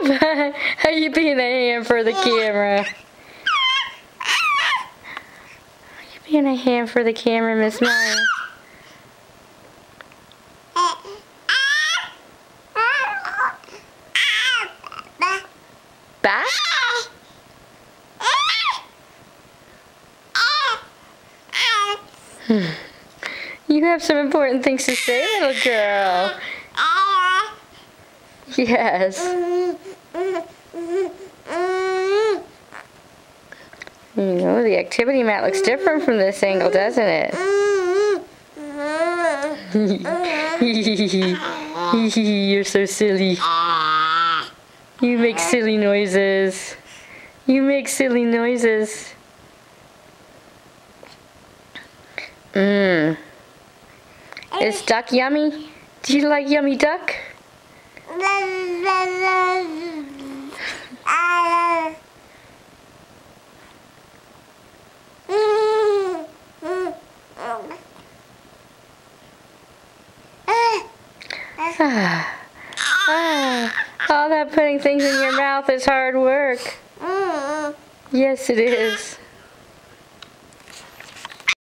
How you being a hand for the camera? You being a hand for the camera, Miss Maya? Back? Hmm. You have some important things to say, little girl. Yes. You know, the activity mat looks different from this angle, doesn't it? You're so silly. You make silly noises. You make silly noises. Mmm. Is duck yummy? Do you like yummy duck? Mm. Ah. Ah. All that putting things in your mouth is hard work. Yes, it is.